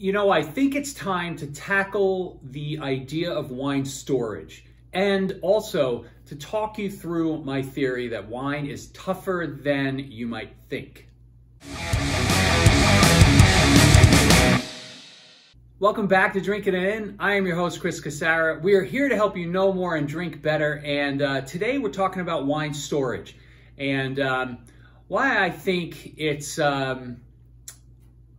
You know, I think it's time to tackle the idea of wine storage and also to talk you through my theory that wine is tougher than you might think. Welcome back to Drinking It In. I am your host, Chris Casara. We are here to help you know more and drink better. And uh, today we're talking about wine storage and um, why I think it's um,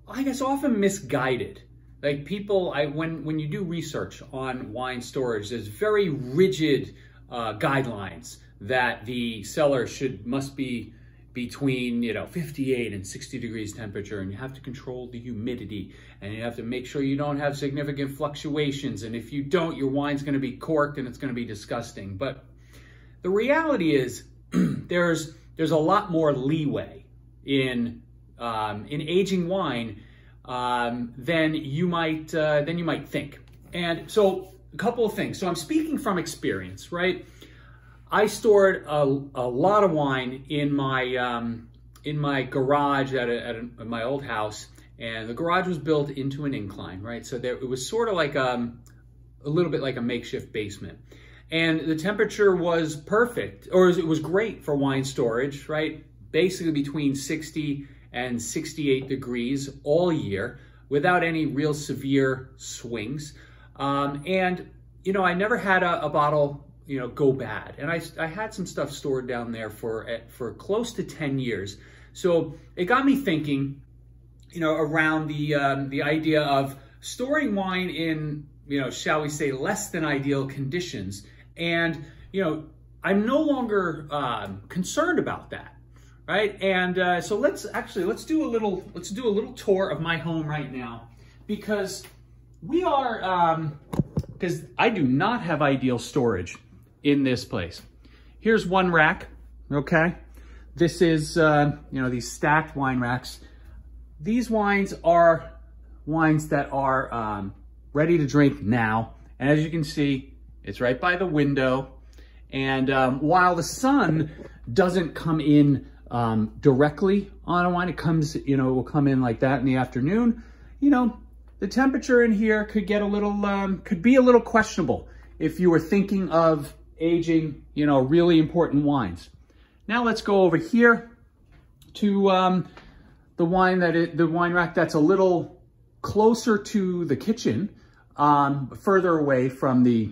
I guess often misguided. Like people, I when when you do research on wine storage, there's very rigid uh, guidelines that the cellar should must be between you know 58 and 60 degrees temperature and you have to control the humidity and you have to make sure you don't have significant fluctuations and if you don't your wine's going to be corked and it's going to be disgusting but the reality is there's there's a lot more leeway in um, in aging wine um, than you might uh, than you might think. And so a couple of things. So I'm speaking from experience, right? I stored a, a lot of wine in my um, in my garage at, a, at, a, at, my old house, and the garage was built into an incline, right? So there it was sort of like um, a little bit like a makeshift basement. And the temperature was perfect, or it was great for wine storage, right? Basically between 60 and 68 degrees all year without any real severe swings. Um, and, you know, I never had a, a, bottle, you know, go bad. And I, I had some stuff stored down there for, eh, for close to 10 years. So it got me thinking, you know, around the, um, the idea of storing wine in, you know, shall we say, less than ideal conditions. And, you know, I'm no longer um, concerned about that right? And uh, so let's actually, let's do a little, let's do a little tour of my home right now because we are, because um, I do not have ideal storage in this place. Here's one rack, okay? This is, uh, you know, these stacked wine racks. These wines are wines that are um, ready to drink now. And as you can see, it's right by the window. And um, while the sun doesn't come in um, directly on a wine. It comes, you know, it will come in like that in the afternoon. You know, the temperature in here could get a little, um, could be a little questionable if you were thinking of aging, you know, really important wines. Now let's go over here to um, the wine that it, the wine rack that's a little closer to the kitchen, um, further away from the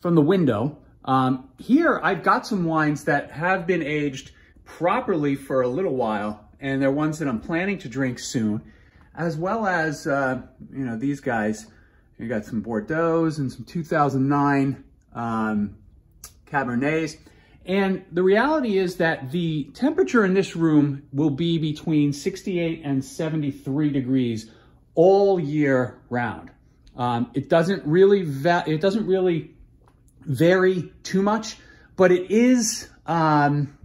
from the window. Um, here I've got some wines that have been aged properly for a little while, and they're ones that I'm planning to drink soon, as well as, uh, you know, these guys. You got some Bordeaux's and some 2009 um, Cabernets. And the reality is that the temperature in this room will be between 68 and 73 degrees all year round. Um, it doesn't really va it doesn't really vary too much, but it is um,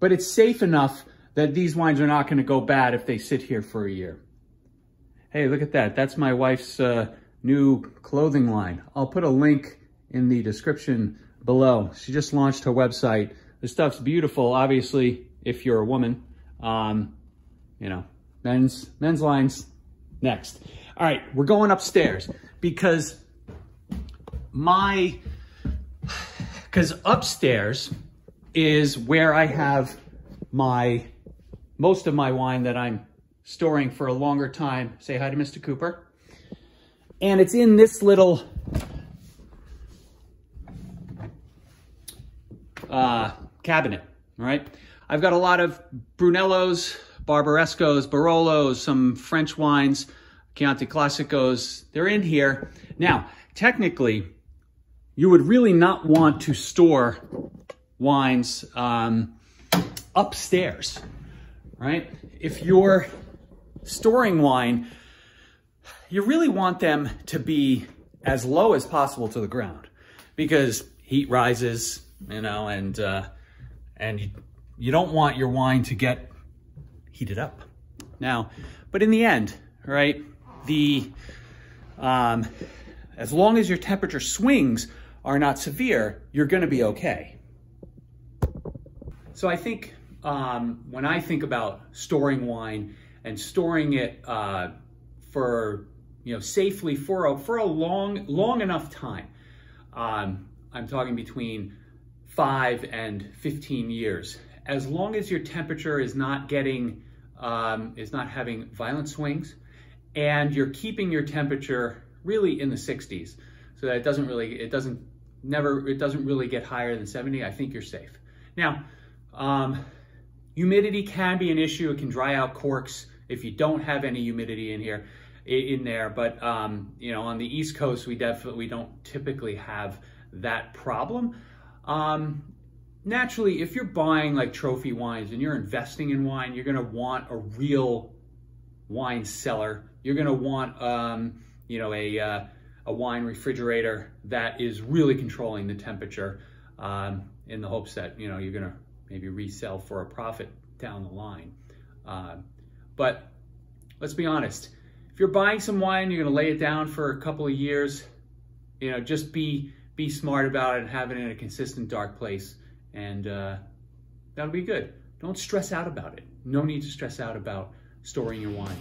but it's safe enough that these wines are not going to go bad if they sit here for a year. Hey, look at that. That's my wife's uh, new clothing line. I'll put a link in the description below. She just launched her website. The stuff's beautiful, obviously, if you're a woman. Um, you know, men's, men's lines next. All right, we're going upstairs because my, because upstairs, is where I have my, most of my wine that I'm storing for a longer time. Say hi to Mr. Cooper. And it's in this little uh, cabinet, right? I've got a lot of Brunellos, Barbarescos, Barolos, some French wines, Chianti Classicos. They're in here. Now, technically, you would really not want to store wines um, upstairs, right? If you're storing wine, you really want them to be as low as possible to the ground because heat rises, you know, and uh, and you, don't want your wine to get heated up. Now, but in the end, right, the um, as long as your temperature swings are not severe, you're going to be okay. So I think um, when I think about storing wine, and storing it uh, for you know safely for a, for a long long enough time. Um, I'm talking between five and 15 years. As long as your temperature is not getting um, is not having violent swings, and you're keeping your temperature really in the 60s, so that it doesn't really it doesn't never it doesn't really get higher than 70. I think you're safe. Now. Um, Humidity can be an issue. It can dry out corks if you don't have any humidity in here, in there. But um, you know, on the East Coast, we definitely we don't typically have that problem. Um, naturally, if you're buying like trophy wines and you're investing in wine, you're gonna want a real wine cellar. You're gonna want um, you know a uh, a wine refrigerator that is really controlling the temperature um, in the hopes that you know you're gonna maybe resell for a profit down the line. Uh, but let's be honest, if you're buying some wine, you're going to lay it down for a couple of years, you know, just be be smart about it and have it in a consistent dark place, and uh, that'll be good. Don't stress out about it. No need to stress out about storing your wine.